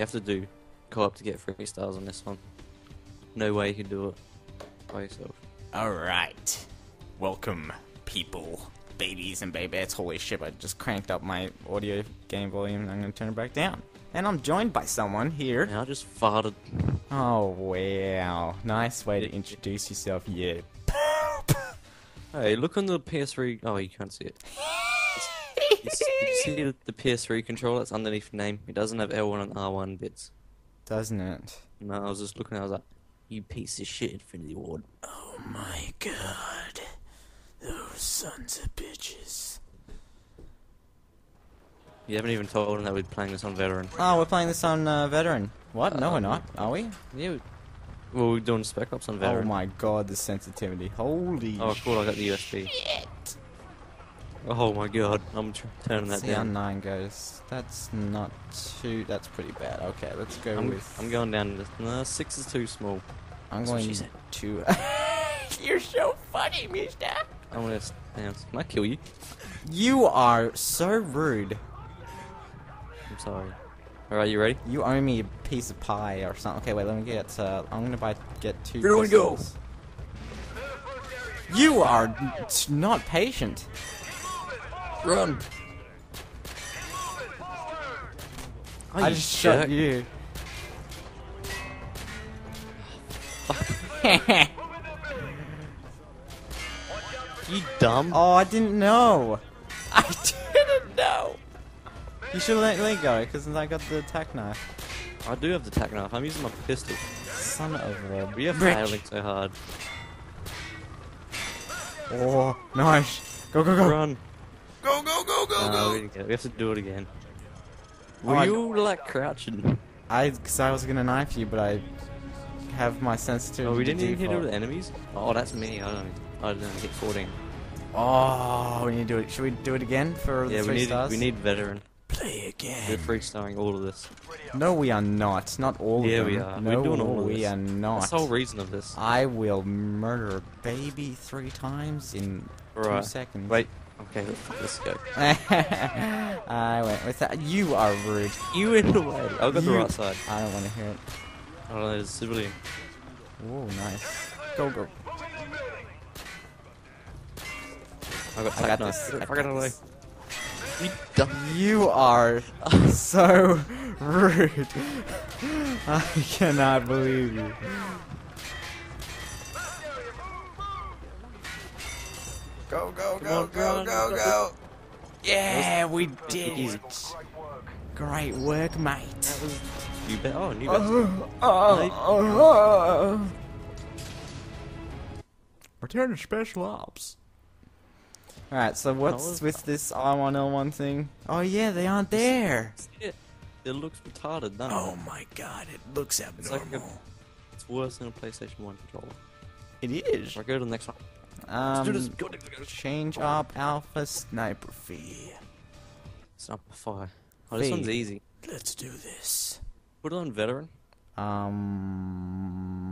You have to do co-op to get three stars on this one. No way you can do it by yourself. Alright. Welcome, people, babies, and babettes. Holy shit, I just cranked up my audio game volume and I'm gonna turn it back down. And I'm joined by someone here. And I just farted. Oh, wow. Nice way to introduce yourself, yeah. Hey, look on the PS3. Oh, you can't see it. you see, the, the PS3 controller that's underneath name? It doesn't have L1 and R1 bits. Doesn't it? No, I was just looking. I was like, "You piece of shit, Infinity Ward." Oh my god. Those sons of bitches. You haven't even told them that we're playing this on veteran. Oh, we're playing this on uh, Veteran. What? No, we're not. Are we? Yeah. We, well, we're doing Spec Ops on Veteran. Oh my god, the sensitivity. Holy Oh, cool! I got the USB. Oh my god! I'm tr- turning that See down. how nine goes. That's not too. That's pretty bad. Okay, let's go I'm, with. I'm going down. To, no, six is too small. I'm That's what going she said. to. You're so funny, Mister. I'm gonna stand. Can I kill you? You are so rude. I'm sorry. All right, you ready? You owe me a piece of pie or something. Okay, wait. Let me get. Uh, I'm gonna buy get two. Everyone go. You are t- not patient. Run! I you just shot you. You dumb. oh, I didn't know. I didn't know. You should let me go because I got the attack knife. I do have the tack knife. I'm using my pistol. Son of a We are failing so hard. Oh, nice. Go, go, go. Run! Go, go, go, go, No, we, didn't get it. we have to do it again. Oh, Were I- you like crouching? I, because I was gonna knife you, but I have my sensitivity. Oh, we didn't even hit it default. with enemies. Oh, that's me. I don't. I didn't hit 14. Oh, we need to do it. Should we do it again for the Yeah, we three need stars? we need veteran. play again. We're again. free starring all of this. No, we are not. Not all Yeah, of them. Yeah, we are. No, We're doing all of we this. are not. That's the whole reason of this. I will murder a baby three times in two seconds. Wait. Okay, let's, go. I went with that. You are rude. You in the way. I'll go the You- right side. I don't want to hear it. I don't know. There's a civilian. Oh, nice. Go, go. I got I got this. knife. I got away. You. You are so rude. I cannot believe you. Go, go, Come on, run. go. go. Yeah, we did it. Great work, mate. That was. You bet. Oh, new uh, uh, uh, uh, Return to special ops. Alright, so what's with this R1L1 thing? Oh yeah, they aren't there. It, it looks retarded, doesn't Oh it? my god, it looks It's like a, it's worse than a PlayStation 1 controller. It is. Right, go to the next one. Let's do this. Um, change up alpha sniper fee. Sniper fire. Oh, this one's easy. Let's do this. Put it on veteran. Um.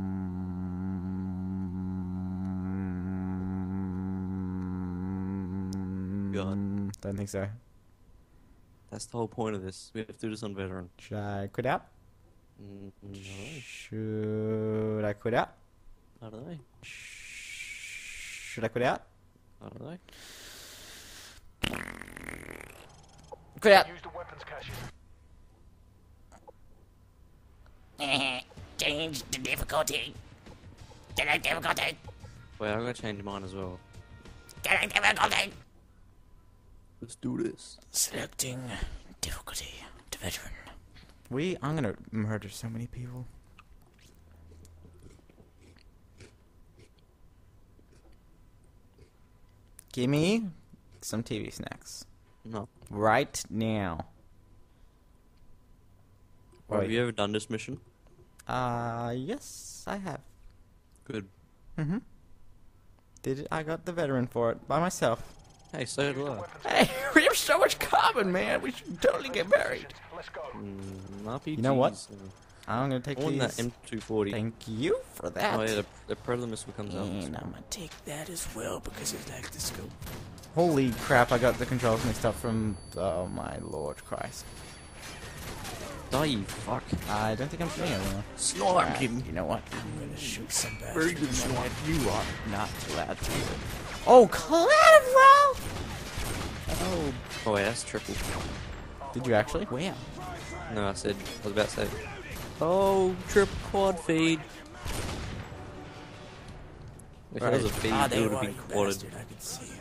God. Don't think so. That's the whole point of this. We have to do this on veteran. Should I quit out? Mm, no, Should I quit out? I don't know. Should I quit out? I don't know. Quit out. Use the weapons cache. Change the difficulty. Select difficulty. Wait, I'm gonna change mine as well. Select difficulty. Let's do this. Selecting difficulty to veteran. We, I'm gonna murder so many people. Give me some TV snacks No. right now. Have you ever done this mission? Uh, yes, I have. Good. Mm-hmm. Did it? I got the veteran for it by myself. Hey, so do I. Hey, we have so much common, man. We should totally get married. Let's go. Mm. You know what? I'm gonna take I want these. that M240. Thank you for that. Oh yeah, the, the Predator missile comes out. And I'm gonna take that as well because it's like the scope. Holy crap! I got the controls mixed up from. Oh my lord Christ! Die, you fuck. I don't think I'm shooting anyone. Snipe him. You know what? I'm gonna shoot some bad. Very good snipe. You are not allowed to. Oh, collateral! Oh, oh yeah, that's triple. Did you actually? Wow. No, I said, I was about to say. Oh, triple quad feed. If that was a feed, ah, it would have been quadded. I could see you.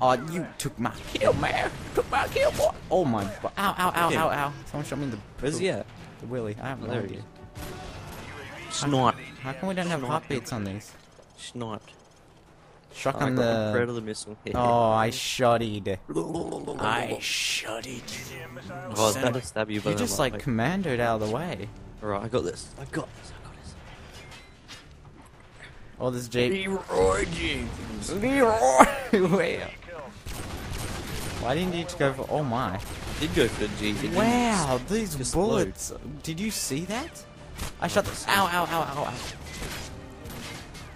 Oh, you took my kill, man. Took my kill, boy. Oh my. Ow, ow, ow, ow, ow. Someone shot me in the. Where's he at? The willy. I have no idea. Snipe. How come we don't have Snipe. heartbeats on these? Sniped. Shot I on got the the. Predator missile. Oh, I shotted. I I shot. I was stab you, but You just like commandoed out of the way. Alright, I got this. I got this. I got this. Oh, this Jeep. Leroy Jenkins. Leroy! Wow. Why didn't you just go for? Oh my! Did go for the G. it didn't Wow, these just bullets! Did you see that? I shot. The, ow! Ow! Ow! Ow! Ow!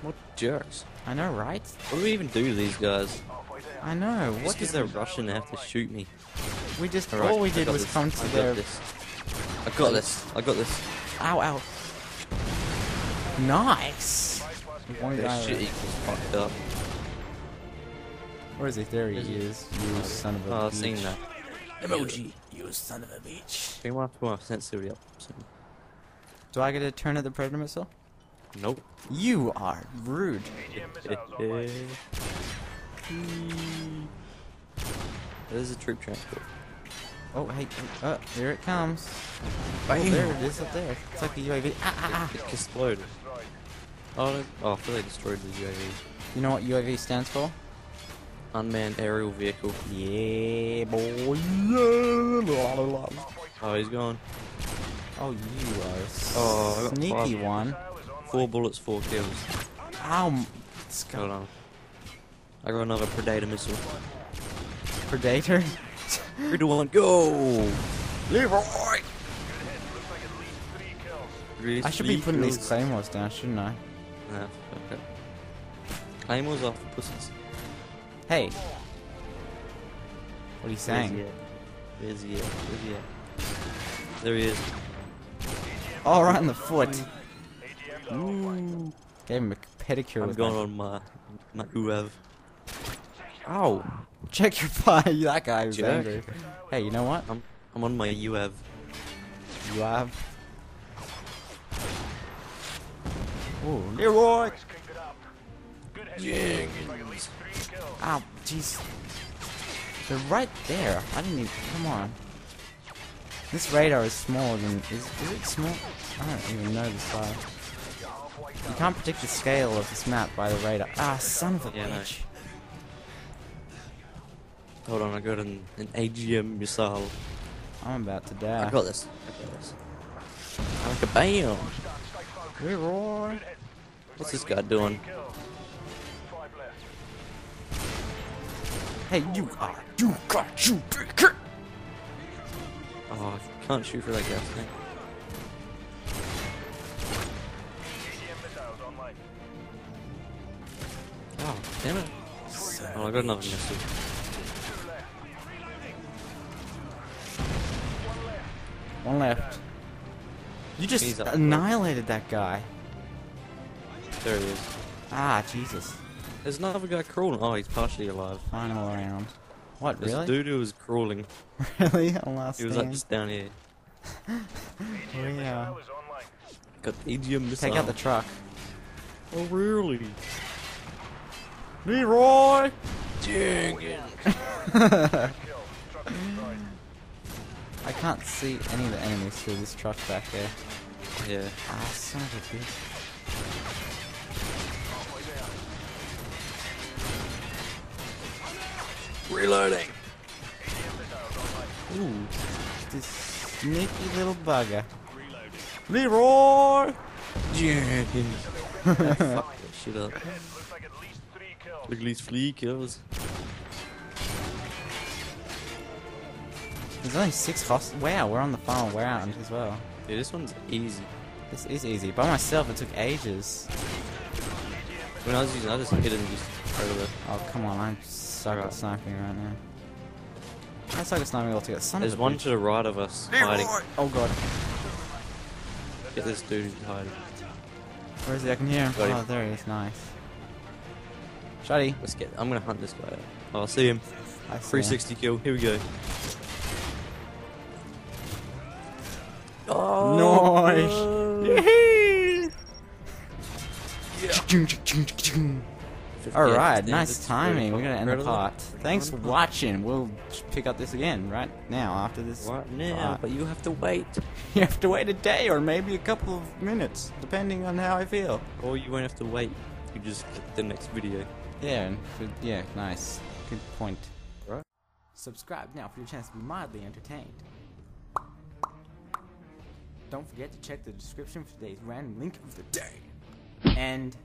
What jerks? I know, right? What do we even do to these guys? I know. What What because they're Russian they have to shoot me? We just Alright, all we I did was this. come I to got their. this. I got this. I got this. Ow! Ow! Nice. One That guy. shit equals fucked up. Where is he? There he Is he? is. You son of a. Oh, I've seen that. Emoji. You son of a bitch. We might have to put my sensitivity up. soon. Do I get a turn at the predator missile? Nope. You are rude. There's a troop transport. Oh, hey, hey, uh, here it comes. Oh, there it is up there. It's like a UAV. Ah, ah, ah. It exploded. Oh, oh, I thought they destroyed the UAV. You know what UAV stands for? Unmanned aerial vehicle. Yeah, boy. Oh, he's gone. Oh, you are a Oh, sneaky one. Four bullets, four kills. Ow, m- this guy- Hold on. I got another Predator missile. Predator. Three to one, go! Leroy. Three, I should be putting these kills. claymores down, shouldn't I? Nah, okay. Claymores off for pussies. Hey. What are you Where's saying? he at? Where's he at? Where's he at? There he is. Oh, right in the foot. Gave him a pedicure I'm with going on my my UAV. Ow! Check your fire. that guy was Jerk. angry. Hey, you know what? I'm I'm on my UAV. You have. Ooh, Leroy! Ow, jeez. They're right there. I didn't even. Come on. This radar is smaller than. Is, is it small? I don't even know the size. You can't predict the scale of this map by the radar. Ah, son of a Yeah, bitch. Hold on, I got an, an AGM missile. I'm about to die. I got this. I got this. Like a bam! Leroy! What's this guy doing? Hey, you are. You got you! Oh, I can't shoot for that gas tank. Damn it. Oh, I got another missile. One left. You just up. annihilated that guy. There he is. Ah, Jesus. There's another guy crawling. Oh, he's partially alive. Final round. What, This really? dude who was crawling. really? On last He was like just down here. Yeah. Got the AGM missile. Take out the truck. Oh, really? Leroy! I can't see any of the enemies through this truck back there. Yeah. Ah, son of a bitch. Reloading. Ooh. This sneaky little bugger. Leroy! Jenkins. Fuck that shit up. Look at these flea kills. There's only six host- Wow, we're on the final round as well. Dude, this one's easy. This is easy. By myself, it took ages. When I was using, I just hit him and just throw it. Oh, come on, I'm suck Alright. at sniping right now. That's like a sniping altogether. Son There's one bitch. to the right of us hiding. Oh god. Get this dude hiding. Where is he? I can hear him. Him. Oh, there he is. Nice. Shotty. Let's get. I'm gonna hunt this guy out. Oh, I see him. I see him. 360 kill. Here we go. Oh, Nice. Alright, Yeah, nice timing. We're gonna end the part. Thanks for watching. We'll pick up this again right now after this. Right now, but you have to wait. You have to wait a day or maybe a couple of minutes, depending on how I feel. Or you won't have to wait. You just get the next video. Yeah, yeah, nice. Good point. Right. Subscribe now for your chance to be mildly entertained. Don't forget to check the description for today's random link of the day. And